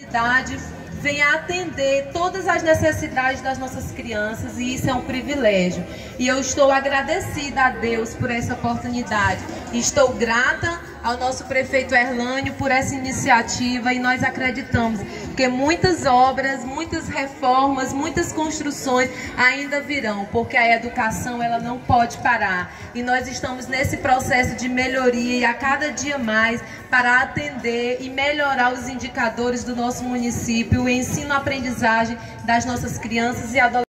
oportunidade venha atender todas as necessidades das nossas crianças e isso é um privilégio. E eu estou agradecida a Deus por essa oportunidade. Estou grata ao nosso prefeito Erlânio por essa iniciativa e nós acreditamos que muitas obras, muitas reformas, muitas construções ainda virão, porque a educação ela não pode parar. E nós estamos nesse processo de melhoria e a cada dia mais para atender e melhorar os indicadores do nosso município, o ensino-aprendizagem das nossas crianças e adolescentes.